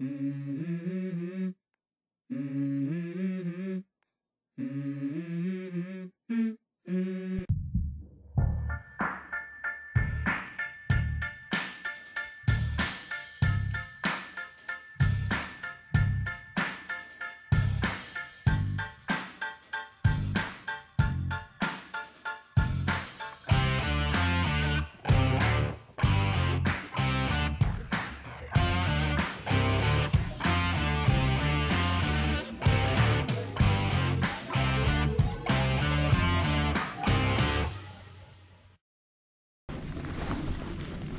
Mm-hmm.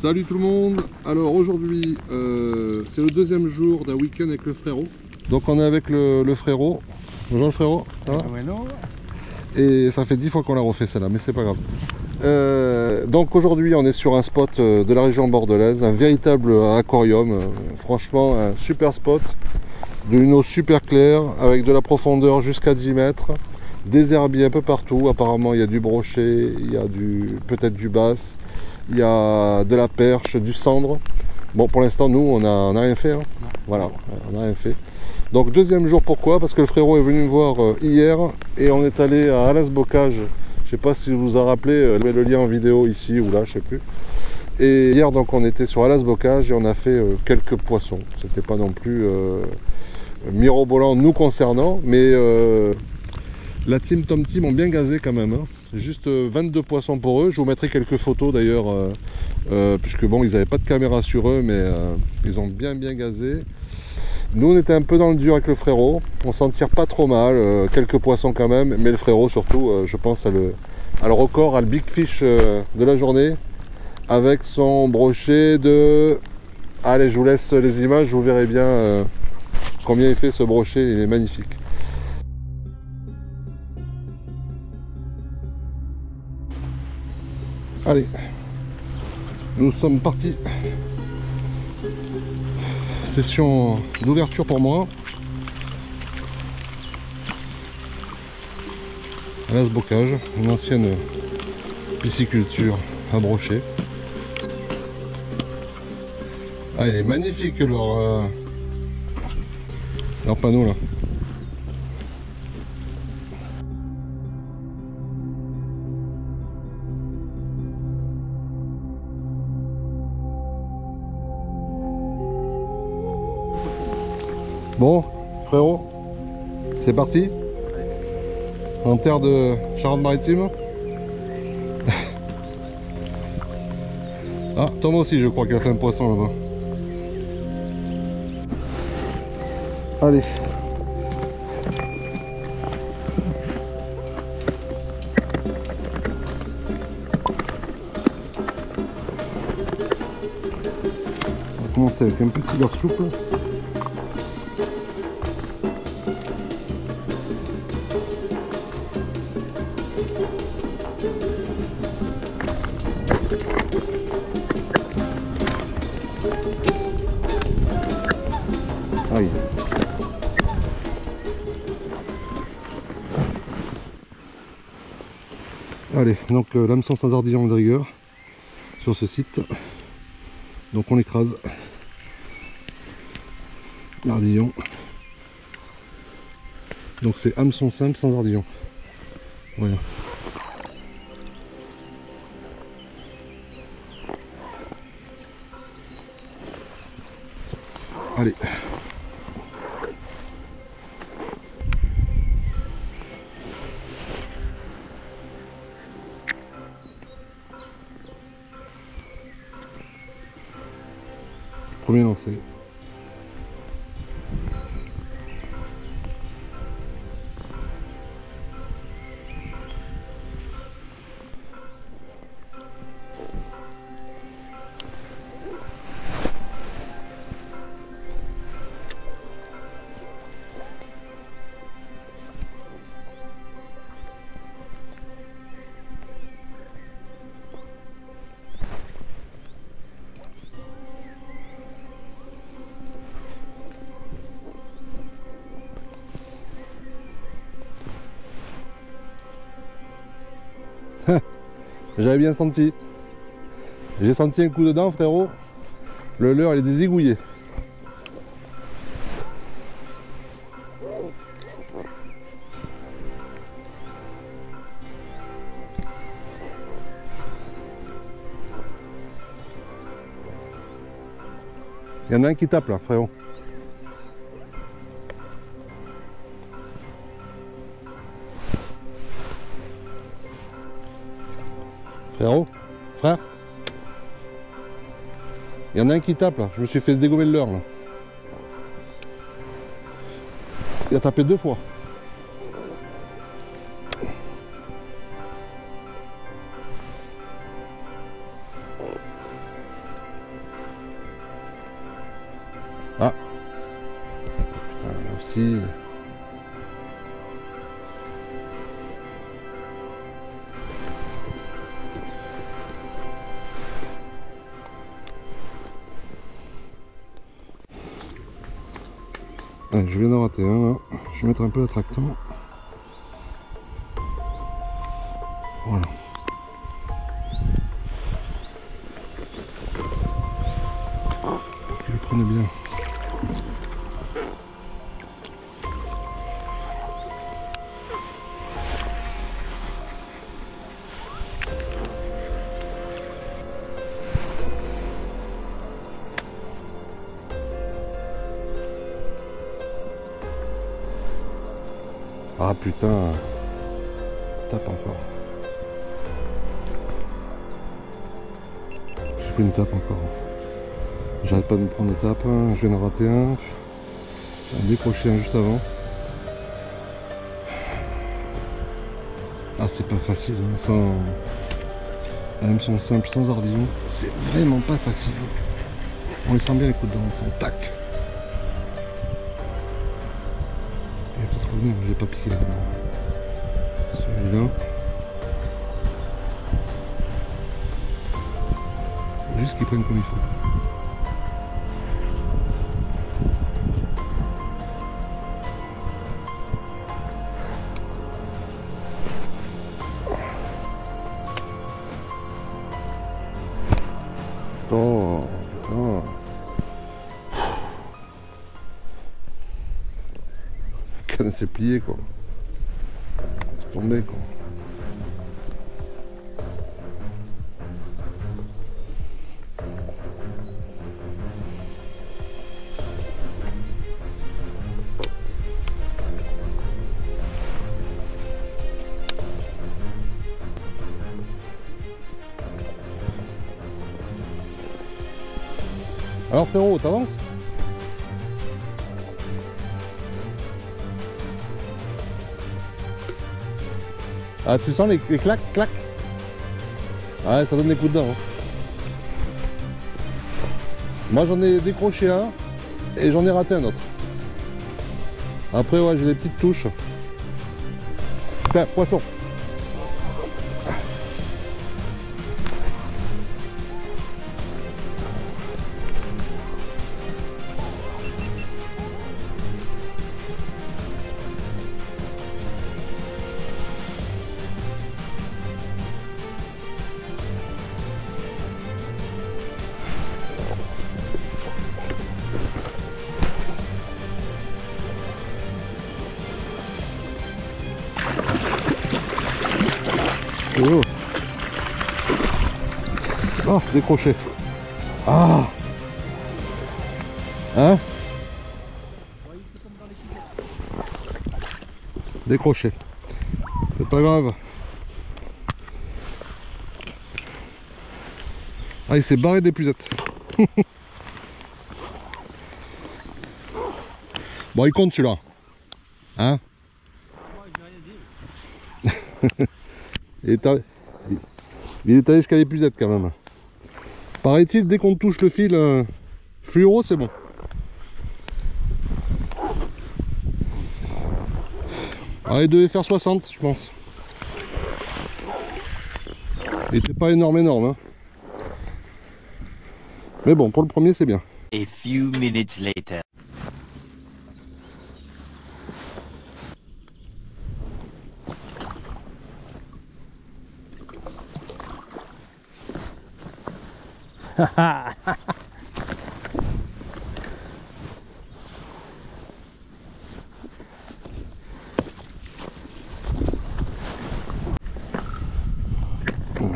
Salut tout le monde Alors aujourd'hui euh, c'est le deuxième jour d'un week-end avec le frérot. Donc on est avec le, frérot. Bonjour le frérot. Et ça fait dix fois qu'on l'a refait celle-là, mais c'est pas grave. Euh, donc aujourd'hui on est sur un spot euh, de la région bordelaise, un véritable aquarium, franchement un super spot, d'une eau super claire, avec de la profondeur jusqu'à 10 mètres, des herbiers un peu partout, apparemment il y a du brochet, il y a du peut-être du basse, il y a de la perche, du cendre. Bon, pour l'instant, nous, on n'a rien fait. Hein. Voilà, on n'a rien fait. Donc, deuxième jour, pourquoi? Parce que le frérot est venu me voir euh, hier et on est allé à Alas Bocage. Je sais pas si vous vous en rappelez, euh, je mets le lien en vidéo ici ou là, je sais plus. Et hier, donc, on était sur Alas Bocage et on a fait euh, quelques poissons. C'était pas non plus mirobolant nous concernant, mais la team Tom Team ont bien gazé quand même. Hein. Juste 22 euh, poissons pour eux. Je vous mettrai quelques photos d'ailleurs, euh, euh, puisque bon, ils n'avaient pas de caméra sur eux, mais ils ont bien bien gazé. Nous, on était un peu dans le dur avec le frérot. On s'en tire pas trop mal. quelques poissons quand même, mais le frérot surtout, je pense à le, à le record, à le big fish de la journée, avec son brochet de. Allez, je vous laisse les images, vous verrez bien combien il fait ce brochet. Il est magnifique. Allez, nous sommes partis. Session d'ouverture pour moi. À bocage, une ancienne pisciculture à brocher. Ah, il est magnifique leur, euh, leur panneau là. Bon, frérot, c'est parti En terre de Charente-Maritime Ah, Thomas aussi je crois qu'il a fait un poisson là-bas. Allez. On va commencer avec un petit leurre souple. Donc euh, l'hameçon sans ardillon de rigueur sur ce site. Donc on écrase l'ardillon. Donc c'est hameçon simple sans ardillon. Allez. Premier. J'avais bien senti. J'ai senti un coup dedans, frérot. Le leurre, il est désigouillé. Il y en a un qui tape là, frérot. Frérot Frère Il y en a un qui tape là. Je me suis fait dégommer le leur là. Il a tapé deux fois. Je vais mettre un peu d'attractant. Voilà. Je le prenais bien. Putain, tape encore. J'ai pris une tape encore. J'arrête pas de me prendre des tapes, hein. je viens d'en rater un. J'en décroché un juste avant. Ah c'est pas facile, hein, sans... Même son simple, sans ardillon, c'est vraiment pas facile. On les sent bien les coups de dents, sont tac. Je l'ai pas là. Celui-là. Juste qu'ils prennent comme il faut. Canne s'est plié quoi. C'est tombé quoi. Alors frérot, t'avances? Ah tu sens les, les claques, Ouais ça donne des coups de dents. hein. Moi j'en ai décroché un et j'en ai raté un autre. Après ouais j'ai des petites touches. Putain, poisson Décroché. Ah Hein Décroché. C'est pas grave. Ah, il s'est barré des pucettes. bon, il compte celui-là. Hein Il est, allé... il est allé jusqu'à l'épuisette quand même. Paraît-il, dès qu'on touche le fil euh, fluoro, c'est bon. Ah, il devait faire 60, je pense. Il était pas énorme, énorme. hein. Mais bon, pour le premier, c'est bien. Minutes. On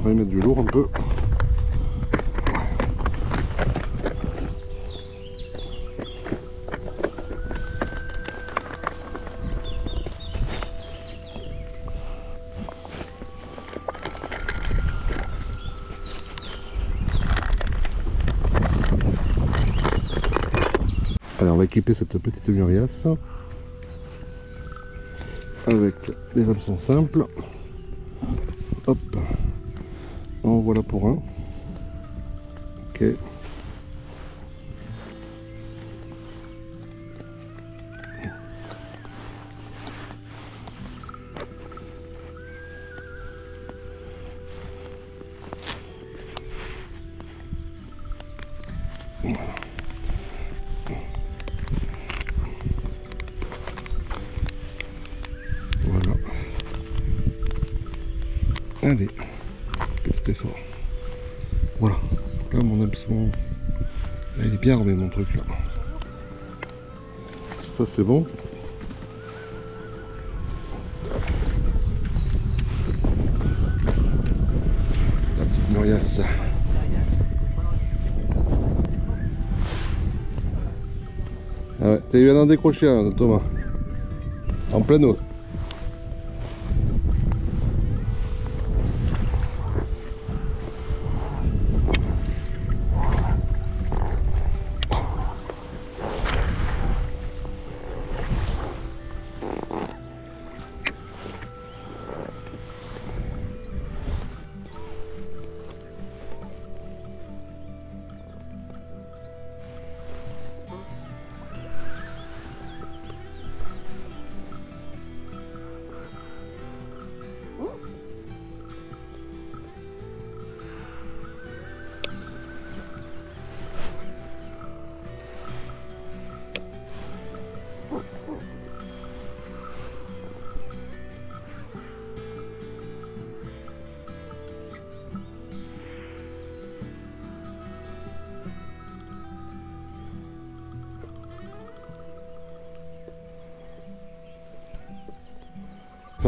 va y mettre du lourd un peu. Cette petite muriasse avec des hameçons simples. Hop, en voilà pour un. Ok. Ça, c'est bon. La petite muriasse. Ah ouais, t'as eu un décroché, hein, Thomas. En pleine eau.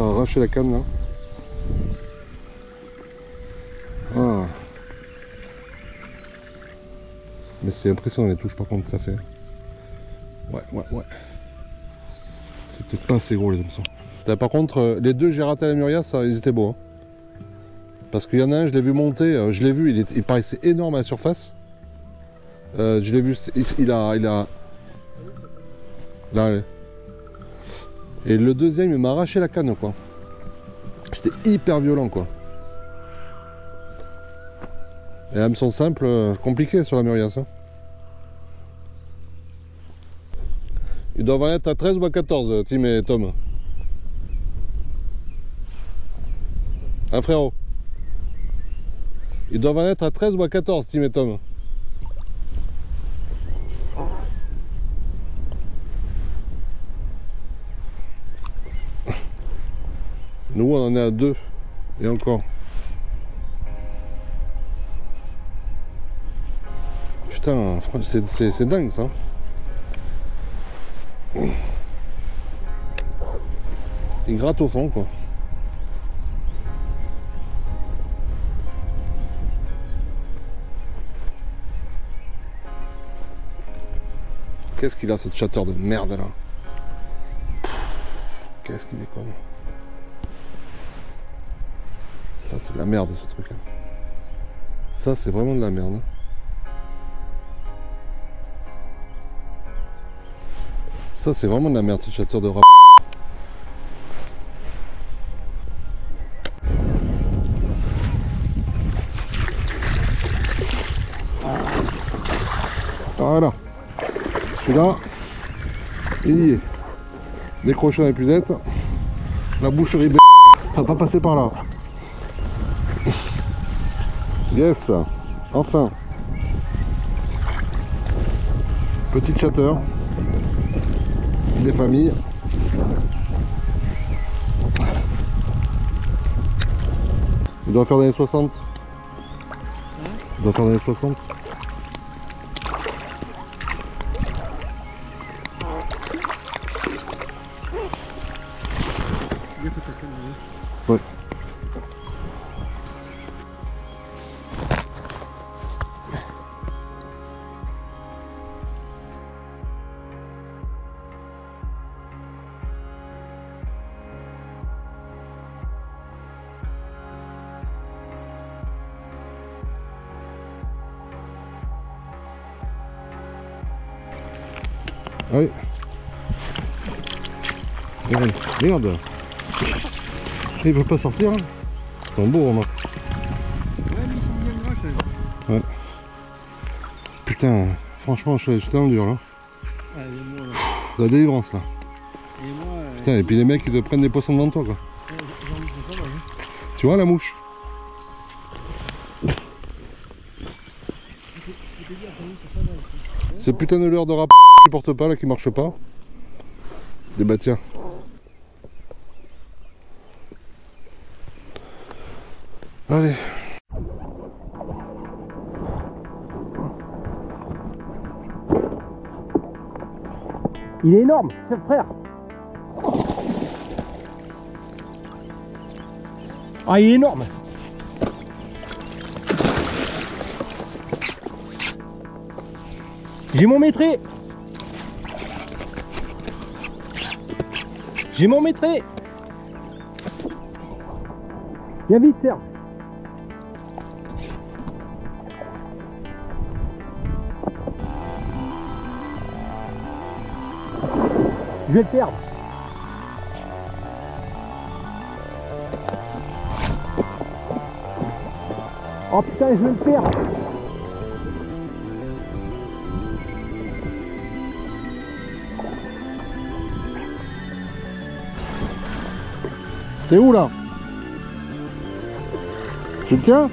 Arracher la canne là. Ah. Mais c'est impressionnant les touches par contre ça fait. Ouais, ouais, ouais. C'est peut-être pas assez gros les hameçons. T'as- Par contre, euh, les deux j'ai raté à la Muria, ça, ils étaient beaux. hein. Parce qu'il y en a un, je l'ai vu monter, euh, je l'ai vu, il, est- il paraissait énorme à la surface. Euh, je l'ai vu, il a. Il a. Là, allez. Et le deuxième, il m'a arraché la canne, quoi. C'était hyper violent, quoi. Et hameçon simple, euh, compliqué sur la Murias. Hein. Ils doivent en être à 13 ou à 14, euh, Tim et Tom. Hein, frérot Ils doivent en être à 13 ou à 14, Tim et Tom. Nous, on en est à 2. Et encore. Putain, c'est- dingue ça. Il gratte au fond quoi. Qu'est-ce qu'il a ce chateur de merde là? Qu'est-ce qu'il déconne C'est de la merde ce truc là. Ça c'est vraiment de la merde. hein. Ça c'est vraiment de la merde ce chateur de rap. Voilà. Celui-là, il y est. Décroché dans l'épuisette. La boucherie B. Pas passer par là. Yes. Enfin. Petit chatter. Des familles. Il doit faire dans les 60. Il doit faire dans les 60. Ouais. Merde. Il veut pas sortir. Hein. Ils sont beaux, remarque. Ouais, mais ils sont bien gras quand même. Putain, franchement, je suis le dur là. Ah, et moi, là. La délivrance là. Et moi, euh, Putain, et puis les mecs ils te prennent des poissons devant toi quoi. moi. Tu vois la mouche Ce putain de leurre de rap qui supporte pas là qui marche pas. Des bah tiens. Allez. Il est énorme, c'est frère. Ah, il est énorme. J'ai mon maîtré. J'ai mon maîtré. Viens vite, Serge. Je vais le perdre. Oh putain, je vais le perdre. T'es où là? Tu le tiens?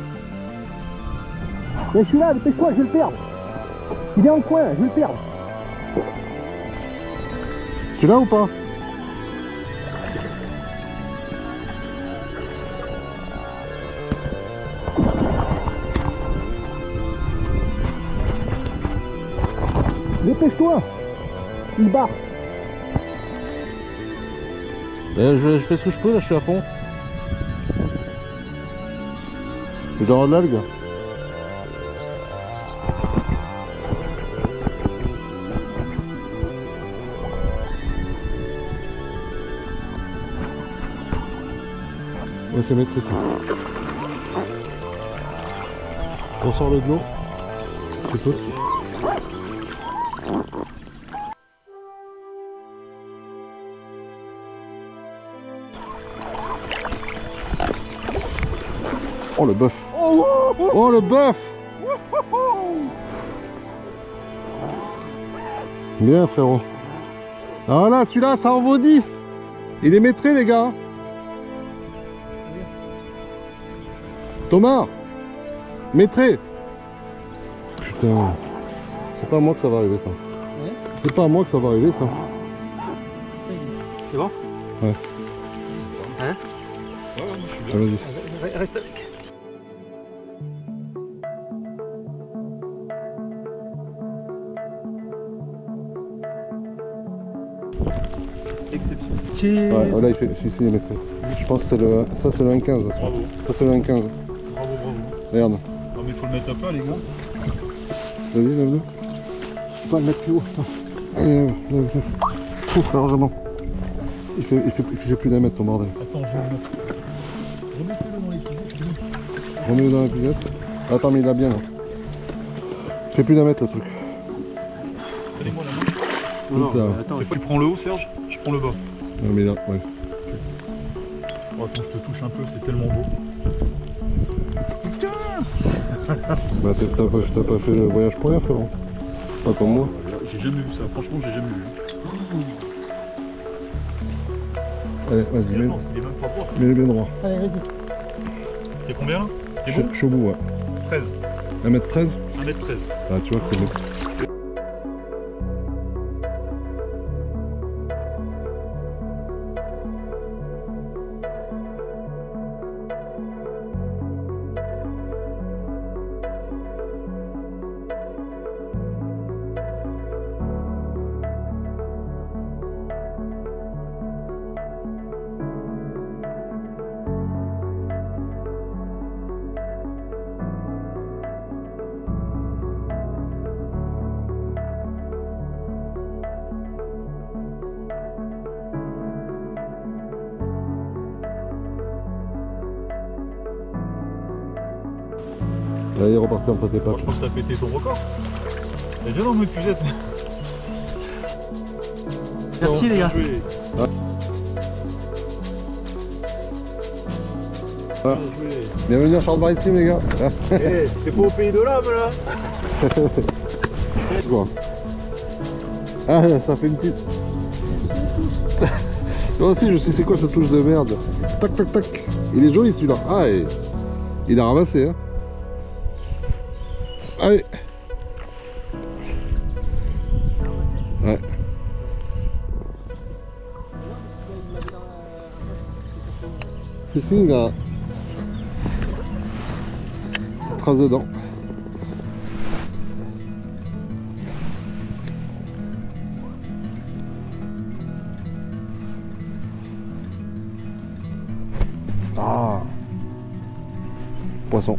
Mais je suis là, dépêche-toi, je vais le perdre. Il est en coin, je vais le perdre. Tu l'as ou pas Dépêche-toi. Il barre. Ben, je, je fais ce que je peux là, je suis à fond. Tu dois avoir de l'algue Ouais, c'est mettre ça. On sort le de. C'est tout. Oh le bœuf Oh le bœuf Bien frérot. Ah voilà, celui-là, ça en vaut 10 Il est maîtré les gars Thomas Maîtré Putain C'est pas à moi que ça va arriver ça. C'est pas à moi que ça va arriver ça. C'est bon Ouais. Hein Ah, Vas-y. Reste avec. Exception. Ouais, là il fait maîtré. Je pense que c'est le. Ça c'est le 1.15 là. Bravo, Ça c'est le 1.15. Regarde. Non mais faut le mettre à plat les gars. Vas-y, lève-le. Faut pas le mettre plus haut. Allez. Ouf, largement. Il fait, il fait, il fait plus d'un mètre ton bordel. Attends, je vais le mettre. Remettez-le dans les. Remets-le dans pisette. Attends, mais il a bien là. Il fait plus d'un mètre le truc. Main. Putain. C'est quoi Tu prends le haut Serge? Je prends le bas. Non, mais là, ouais. Oh, attends, je te touche un peu, c'est tellement beau. Bah, t'as t'as pas, t'as pas fait le voyage pour rien, frérot. Pas comme moi. J'ai jamais vu ça, franchement j'ai jamais vu. Allez, vas-y, Mais mets- droit. mets-le bien droit. Allez, vas-y. T'es combien là? T'es bon je suis au bout, ouais. 13. 1m13 1m13. Ah, tu vois que c'est bon. Là, il est reparti entre tes pattes. je crois que t'as pété ton record. Et viens dans mes puzettes. Merci les gars. Bien joué. Ah. Bien joué. Bienvenue à Charles-Maritime les gars. Eh, t'es pas au pays de l'âme là Quoi Ah, ça fait une petite. Moi aussi, je me suis dit, c'est quoi cette touche de merde? Tac, tac, tac. Il est joli celui-là. Ah, et... il a ramassé, hein. Allez. Ouais. Ici, il a trace de dents. Ah Poisson.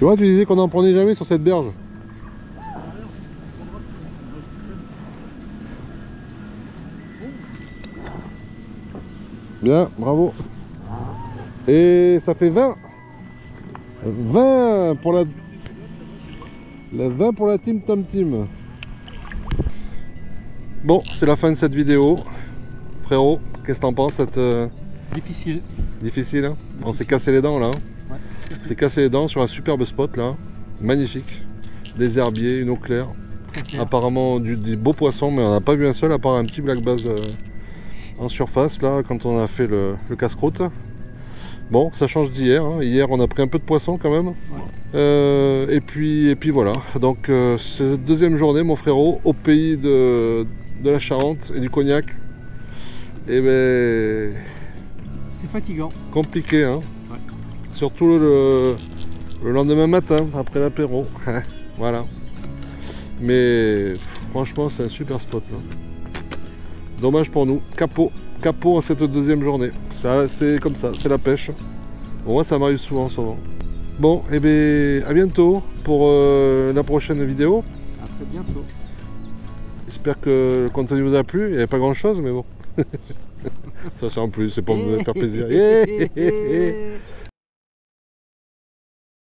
Tu vois, tu disais qu'on n'en prenait jamais sur cette berge. Bien, bravo. Et ça fait 20. 20 pour la... la 20 pour la team Tom Team. Bon, c'est la fin de cette vidéo. Frérot, qu'est-ce que t'en penses cette, euh, Difficile. Difficile, hein? On s'est cassé les dents là. hein? S'est cassé les dents sur un superbe spot là. Magnifique. Des herbiers, une eau claire. Clair. Apparemment du, des beaux poissons, mais on n'a pas vu un seul à part un petit black bass euh, en surface là quand on a fait le, le casse-croûte. Bon, ça change d'hier. hein. Hier on a pris un peu de poisson quand même. Euh, et, puis, et puis voilà. Donc euh, c'est cette deuxième journée mon frérot au pays de, de la Charente et du Cognac. Et ben C'est fatigant. compliqué hein. Surtout le, le lendemain matin après l'apéro. voilà. Mais franchement c'est un super spot là. Dommage pour nous. Capot. Capot en cette deuxième journée. Ça c'est comme ça, c'est la pêche. Au moins ça m'arrive souvent souvent. Bon, et bien à bientôt pour euh, la prochaine vidéo. À très bientôt. J'espère que le contenu vous a plu. Il n'y avait pas grand chose mais bon. ça c'est en plus, c'est pour me faire plaisir.